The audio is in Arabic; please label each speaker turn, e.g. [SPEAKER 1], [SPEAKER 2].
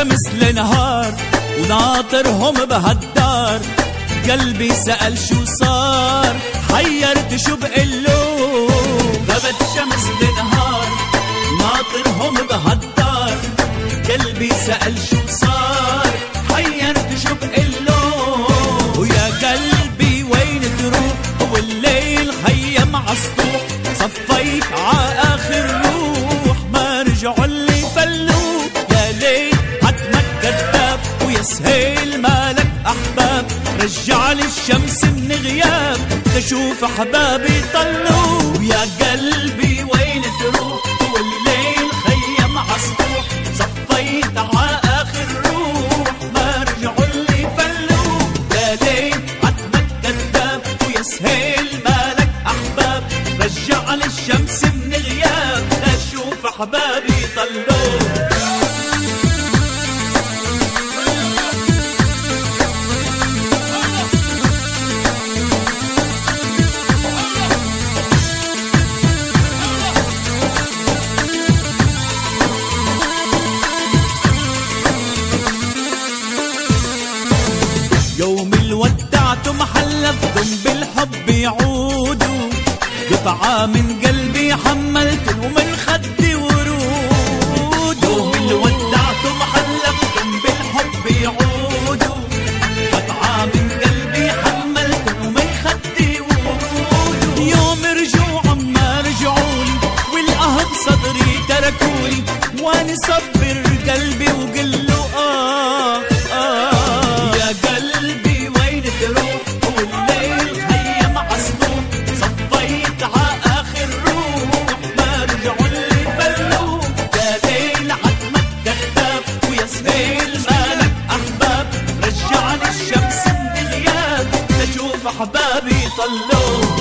[SPEAKER 1] شمس لنهار وناطرهم بهالدار. قلبي سأل شو صار حيرت شو بقلو غابت شمس لنهار. مالك أحباب رجع لي الشمس من غياب تشوف أحبابي طلوا يا قلبي وين تروح؟ والليل خيم عالسطوح صفيت ع آخر روح. ما رجعوا اللي فلوا يا ليل حتمك كذاب ويا سهيل مالك أحباب. رجع لي الشمس من غياب تشوف أحبابي طلوا حلفتم بالحب يعودوا قطعة من قلبي حملت ومن تشوف أحبابي طلوا